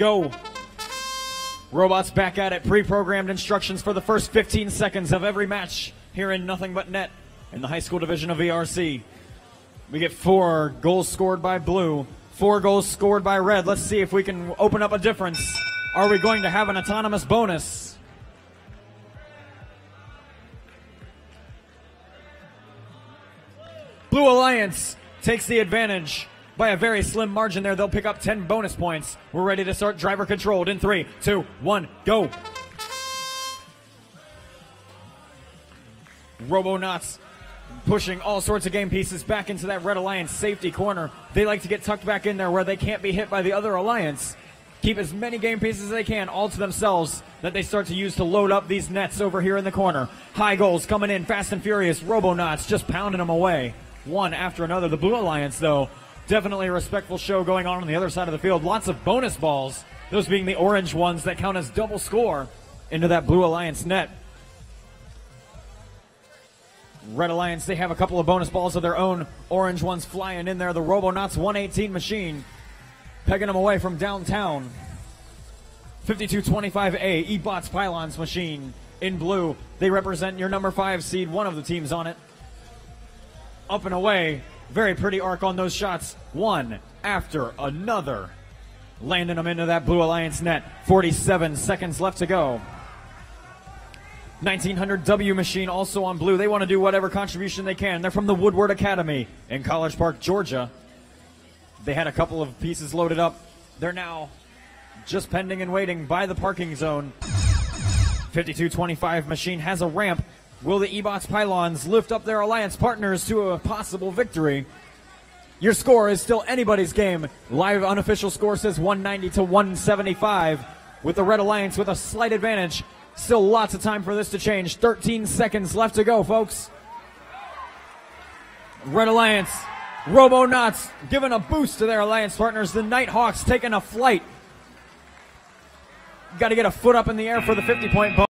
go. Robots back at it. Pre-programmed instructions for the first 15 seconds of every match here in Nothing But Net in the high school division of VRC. We get four goals scored by blue, four goals scored by red. Let's see if we can open up a difference. Are we going to have an autonomous bonus? Blue Alliance takes the advantage by a very slim margin there. They'll pick up 10 bonus points. We're ready to start driver controlled in three, two, one, go. Robonauts pushing all sorts of game pieces back into that Red Alliance safety corner. They like to get tucked back in there where they can't be hit by the other Alliance. Keep as many game pieces as they can all to themselves that they start to use to load up these nets over here in the corner. High goals coming in, fast and furious. Robonauts just pounding them away one after another. The Blue Alliance, though, definitely a respectful show going on on the other side of the field. Lots of bonus balls, those being the orange ones that count as double score into that Blue Alliance net. Red Alliance, they have a couple of bonus balls of their own. Orange ones flying in there. The Robonauts 118 machine pegging them away from downtown. 5225A, E-Bots Pilons machine in blue. They represent your number five seed, one of the teams on it. Up and away. Very pretty arc on those shots. One after another. Landing them into that Blue Alliance net. 47 seconds left to go. 1900W machine also on blue. They want to do whatever contribution they can. They're from the Woodward Academy in College Park, Georgia. They had a couple of pieces loaded up. They're now just pending and waiting by the parking zone. 5225 machine has a ramp. Will the Ebots Pilons lift up their alliance partners to a possible victory? Your score is still anybody's game. Live unofficial score says 190 to 175 with the Red Alliance with a slight advantage. Still lots of time for this to change. 13 seconds left to go, folks. Red Alliance, Robonauts giving a boost to their alliance partners. The Nighthawks taking a flight. Got to get a foot up in the air for the 50 point bonus.